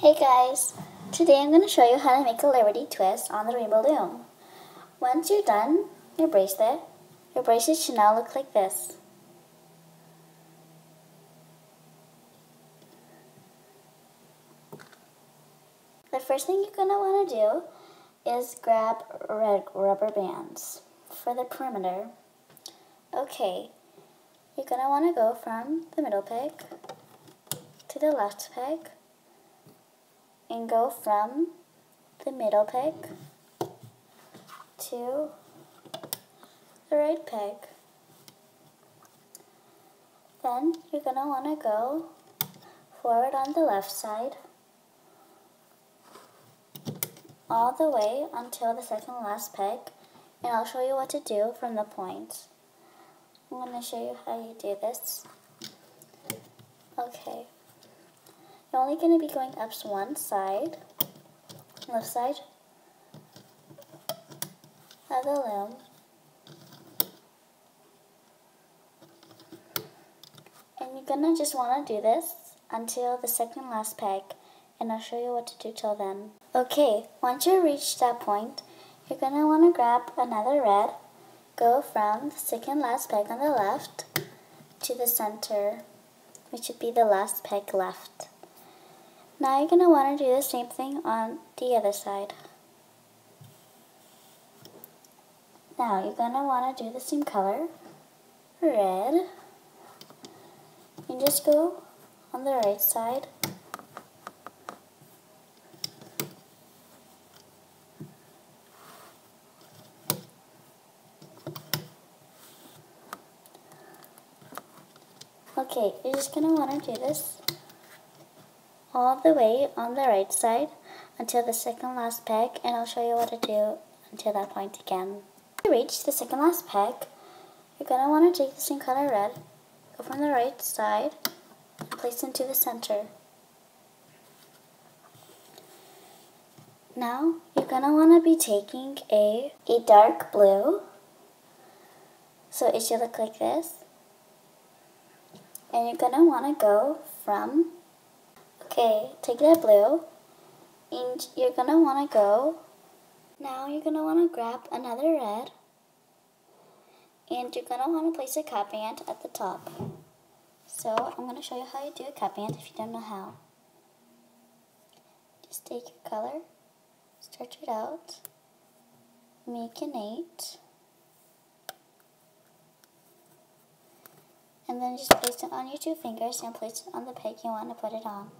Hey guys! Today I'm going to show you how to make a Liberty twist on the rainbow loom. Once you're done your bracelet, your bracelet should now look like this. The first thing you're going to want to do is grab red rubber bands for the perimeter. Okay, you're going to want to go from the middle peg to the left peg and go from the middle peg to the right peg. Then you're going to want to go forward on the left side all the way until the second last peg and I'll show you what to do from the point. I'm going to show you how you do this. Okay. You're only going to be going up one side, left side of the loom. And you're going to just want to do this until the second last peg, and I'll show you what to do till then. Okay, once you reach that point, you're going to want to grab another red, go from the second last peg on the left to the center, which would be the last peg left. Now you're going to want to do the same thing on the other side. Now you're going to want to do the same color, red, and just go on the right side. Okay, you're just going to want to do this all the way on the right side until the second last peg and I'll show you what to do until that point again. To reach the second last peg, you're going to want to take the same color red, go from the right side, and place into the center. Now, you're going to want to be taking a, a dark blue, so it should look like this. And you're going to want to go from Okay, take that blue, and you're want to go, now you're want to grab another red, and you're want to place a cap band at the top. So I'm to show you how you do a cap band if you don't know how. Just take your color, stretch it out, make an eight, and then just place it on your two fingers and place it on the peg you want to put it on.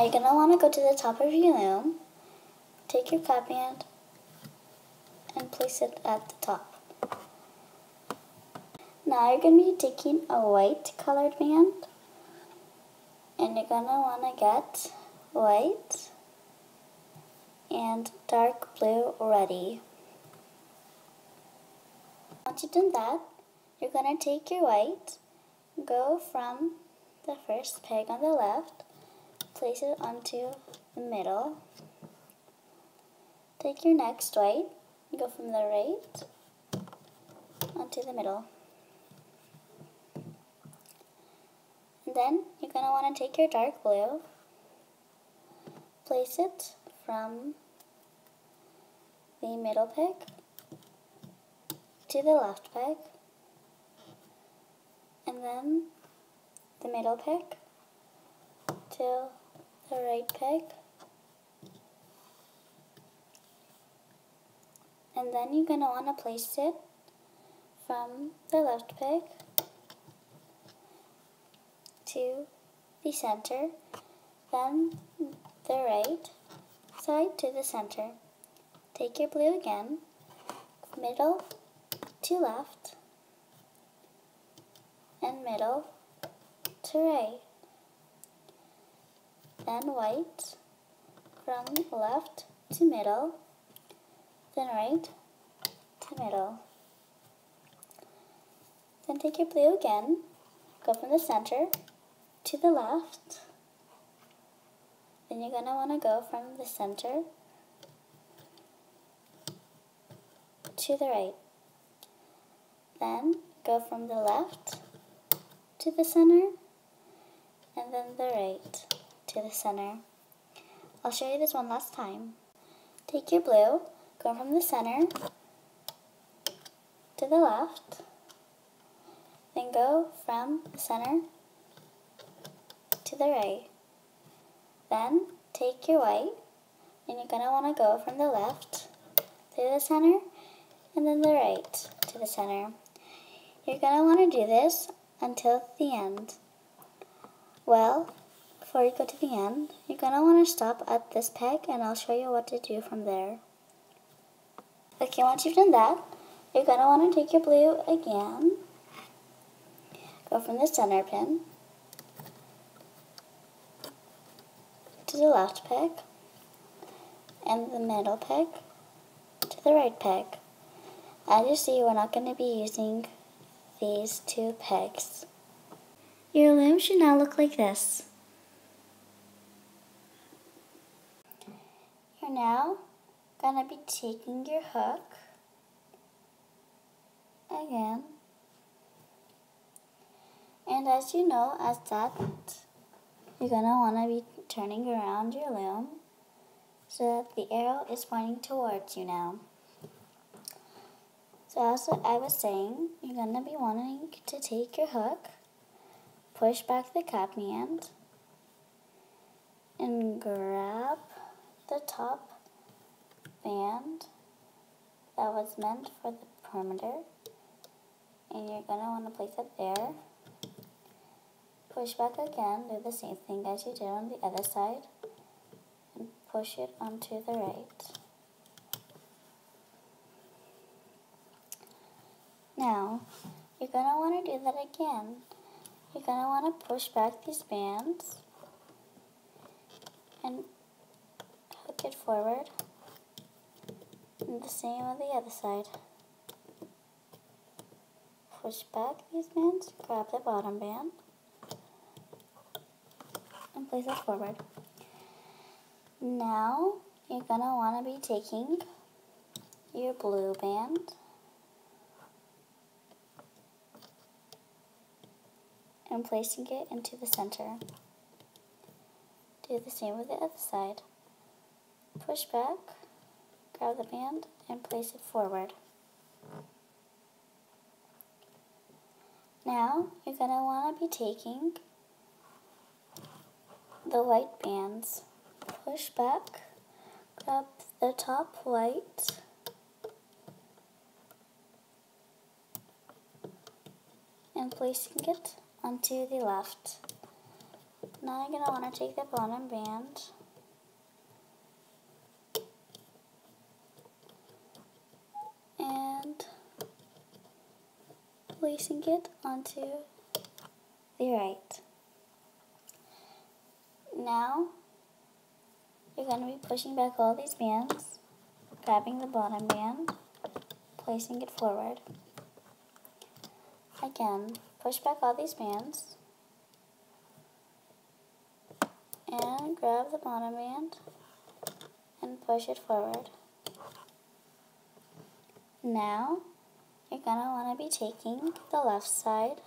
You're going to want to go to the top of your loom, take your cap band, and place it at the top. Now you're going to be taking a white colored band, and you're going to want to get white and dark blue ready. Once you've done that, you're going to take your white, go from the first peg on the left, place it onto the middle. Take your next white, go from the right onto the middle. And then you're going to want to take your dark blue, place it from the middle peg to the left peg, and then the middle peg to the right peg. And then you're going to want to place it from the left peg to the center, then the right side to the center. Take your blue again, middle to left, and middle to right then white from left to middle, then right to middle. Then take your blue again, go from the center to the left, then you're going to want to go from the center to the right. Then go from the left to the center and then the right to the center. I'll show you this one last time. Take your blue, go from the center to the left, then go from the center to the right. Then take your white, and you're going to want to go from the left to the center, and then the right to the center. You're going to want to do this until the end. Well, before you go to the end, you're going to want to stop at this peg and I'll show you what to do from there. Okay, once you've done that, you're going to want to take your blue again, go from the center pin to the left peg, and the middle peg to the right peg. As you see, we're not going to be using these two pegs. Your loom should now look like this. You're now to be taking your hook again. And as you know, as that, you're want to be turning around your loom so that the arrow is pointing towards you now. So as I was saying, you're to be wanting to take your hook push back the cap band and grab the top band that was meant for the perimeter and you're going to want to place it there. Push back again, do the same thing as you did on the other side and push it onto the right. Now, you're going to want to do that again you're going to want to push back these bands and forward. And the same on the other side. Push back these bands, grab the bottom band, and place it forward. Now, you're going to want to be taking your blue band and placing it into the center. Do the same with the other side. Push back, grab the band, and place it forward. Now, you're going to want to be taking the white bands. Push back, grab the top white, and placing it onto the left. Now you're going to want to take the bottom band placing it onto the right. Now you're going to be pushing back all these bands, grabbing the bottom band, placing it forward. Again, push back all these bands and grab the bottom band and push it forward. Now you're going to want to be taking the left side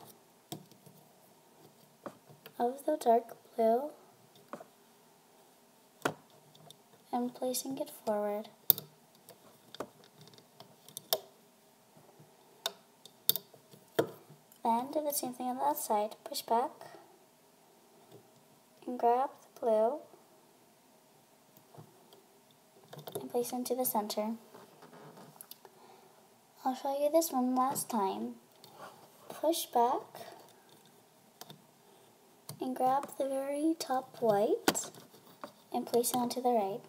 of the dark blue and placing it forward. Then do the same thing on the other side. Push back and grab the blue and place into the center. I'll show you this one last time. Push back and grab the very top white and place it onto the right.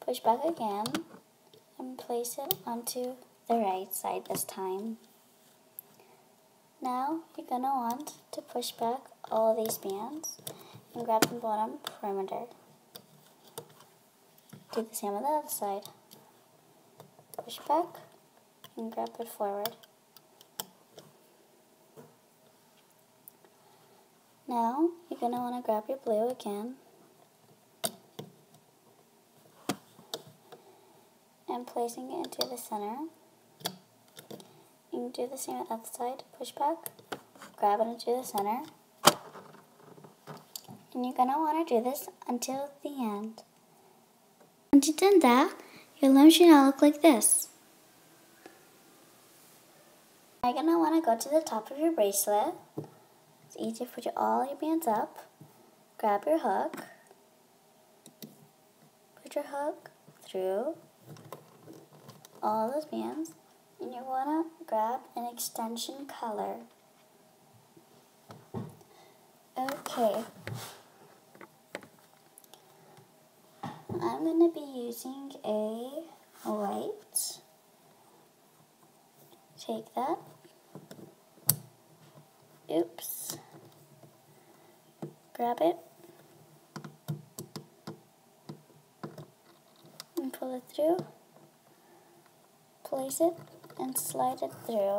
Push back again and place it onto the right side this time. Now you're going to want to push back all these bands and grab the bottom perimeter. Do the same on the other side. Push back and grab it forward. Now you're going to want to grab your blue again and placing it into the center you can do the same on the other side. Push back, grab it into the center, And you're going to want to do this until the end. Once you've done that, your limbs should now look like this. You're going to want to go to the top of your bracelet. It's easy to put all your bands up. Grab your hook. Put your hook through all those bands. And you want to grab an extension color. Okay. I'm going to be using a white. Take that. Oops. Grab it. And pull it through. Place it and slide it through.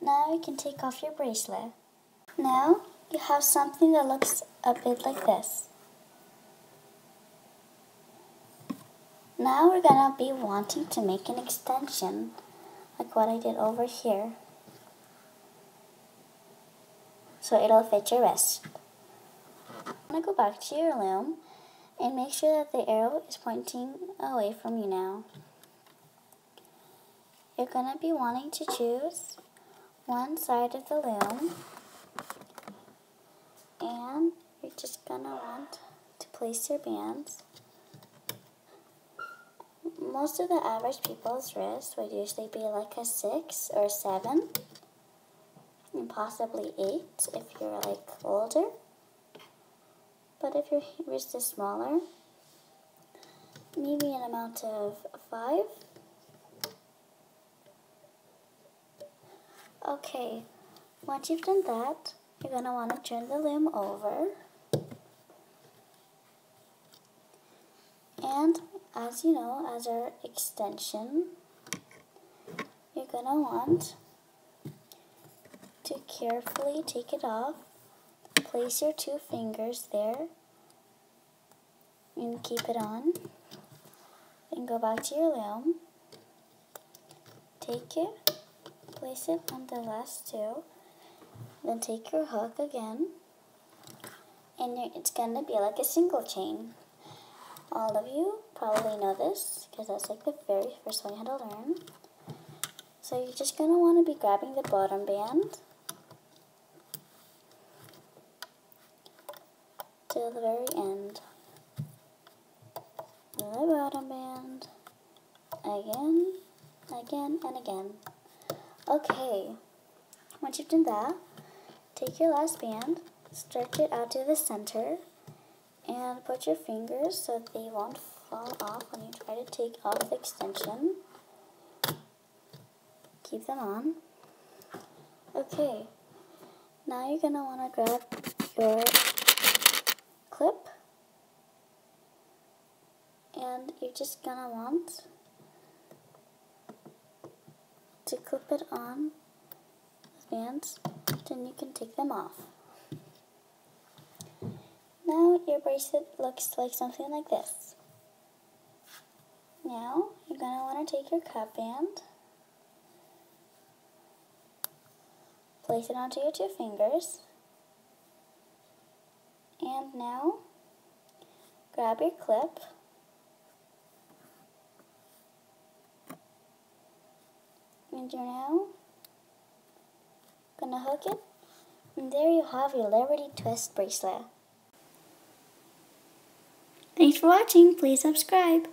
Now you can take off your bracelet. Now you have something that looks a bit like this. Now we're to be wanting to make an extension, like what I did over here. So it'll fit your wrist. I'm to go back to your loom and make sure that the arrow is pointing away from you now. You're to be wanting to choose one side of the loom and you're just to want to place your bands. Most of the average people's wrist would usually be like a 6 or 7 and possibly 8 if you're like older. But if your wrist is smaller, maybe an amount of 5 Okay, once you've done that, you're going to want to turn the loom over. And as you know, as our extension, you're going to want to carefully take it off. Place your two fingers there and keep it on. Then go back to your loom. Take it place it on the last two. Then take your hook again, and it's going to be like a single chain. All of you probably know this, because that's like the very first one you had to learn. So you're just going to want to be grabbing the bottom band till the very end. The bottom band, again, again, and again. Okay, once you've done that, take your last band, stretch it out to the center, and put your fingers so they won't fall off when you try to take off the extension. Keep them on. Okay, now you're going to want to grab your clip, and you're just going to want to clip it on the bands, then you can take them off. Now your bracelet looks like something like this. Now you're going to want to take your cap band, place it onto your two fingers, and now grab your clip and you're now gonna hook it and there you have your Liberty Twist bracelet. Thanks for watching. Please subscribe.